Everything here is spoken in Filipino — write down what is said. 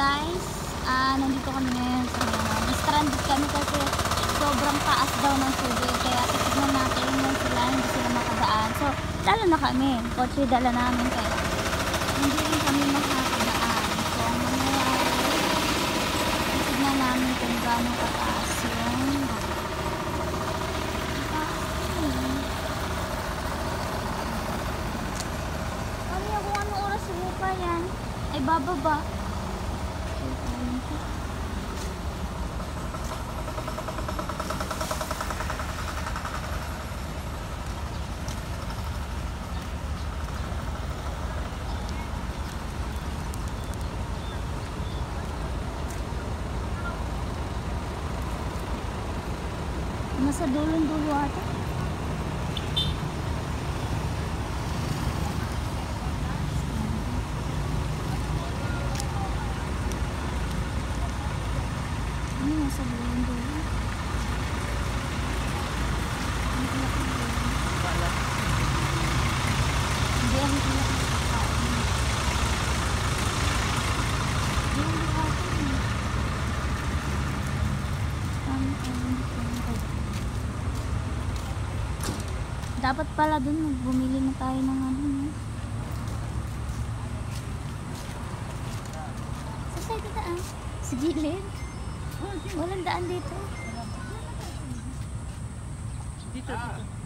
guys, ah, uh, nandito kami ngayon sa Manila. Stranded kami kasi sobrang taas daw ng tubig. Titignan natin yung sila, hindi sila makadaan. So, dala na kami. Kotse dala namin kaya hindi rin kami makakadaan. So, ang mangyayari, titignan namin kung gaano kataas yung Kami kung ano oras buka yan. Ay bababa. Nasa dulong-dulo ata. Ano nasa laki dulo. Hindi, ang laki sa kain. Hindi, ang laki eh. Ano, ano, hindi ko alam. Dapat pala dun, bumili na tayo ng ano. no? Sa side na daan? Sa gilid? Walang daan dito. Dito, dito.